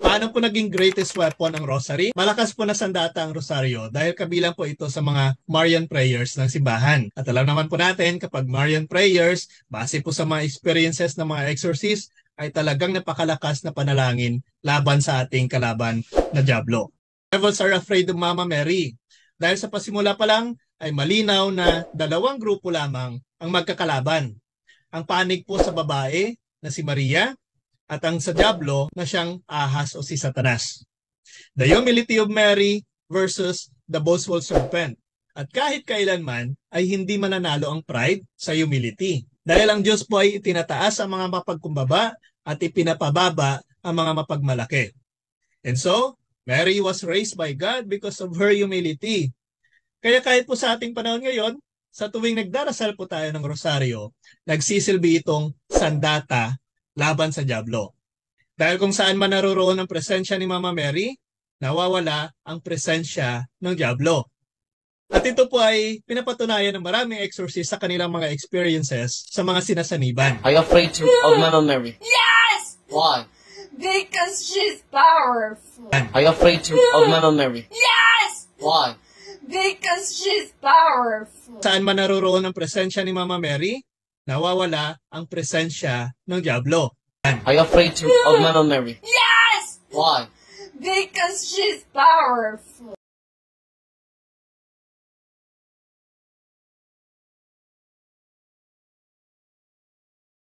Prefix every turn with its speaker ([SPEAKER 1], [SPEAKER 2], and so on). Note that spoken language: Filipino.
[SPEAKER 1] Paano po naging greatest weapon ang rosary? Malakas po na sandata ang rosaryo dahil kabilang po ito sa mga Marian prayers ng simbahan. At alam naman po natin kapag Marian prayers, base po sa mga experiences ng mga exorcist, ay talagang napakalakas na panalangin laban sa ating kalaban na Diablo. Devils are afraid of Mama Mary. Dahil sa pasimula pa lang ay malinaw na dalawang grupo lamang ang magkakalaban. Ang panig po sa babae na si Maria at ang sa Diablo na siyang ahas o si Satanas. The humility of Mary versus the boastful serpent. At kahit kailanman ay hindi mananalo ang pride sa humility. Dahil ang Diyos po ay itinataas ang mga mapagkumbaba at ipinapababa ang mga mapagmalaki. And so, Mary was raised by God because of her humility. Kaya kahit po sa ating panahon ngayon, sa tuwing nagdarasal po tayo ng rosaryo, nagsisilbi itong sandata laban sa Diablo. Dahil kung saan man naroroon ang presensya ni Mama Mary, nawawala ang presensya ng Diablo. At ito po ay pinapatunayan ng maraming exorcist sa kanilang mga experiences sa mga sinasaniban.
[SPEAKER 2] Are you afraid to, of Mama Mary?
[SPEAKER 3] Yes!
[SPEAKER 2] Why?
[SPEAKER 3] Because she's powerful.
[SPEAKER 2] Are you afraid to, of Mama Mary?
[SPEAKER 3] Yes!
[SPEAKER 2] Why?
[SPEAKER 3] Because she's powerful.
[SPEAKER 1] Saan man naroroon ang presensya ni Mama Mary, nawawala ang presensya ng Diablo.
[SPEAKER 2] Are you afraid to, of Mama Mary?
[SPEAKER 3] Yes!
[SPEAKER 2] Why?
[SPEAKER 3] Because she's powerful.